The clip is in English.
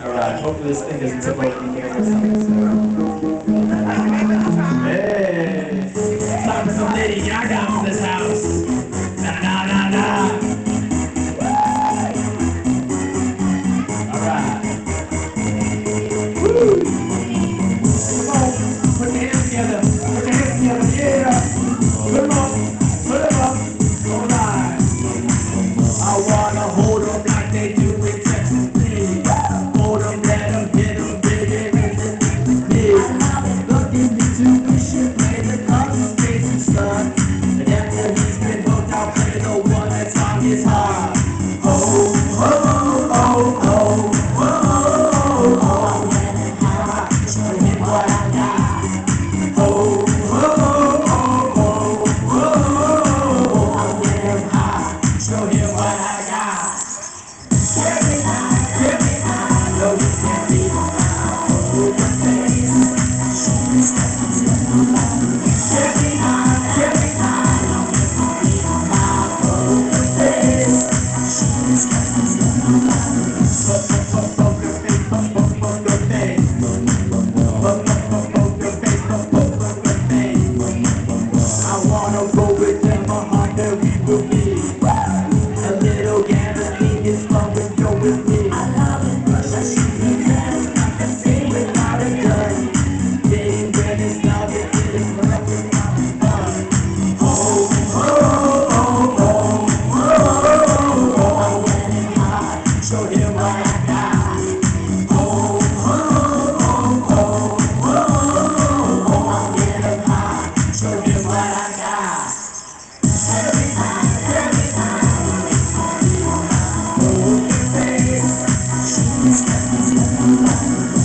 Alright, hopefully this thing isn't supposed to be near or something. Música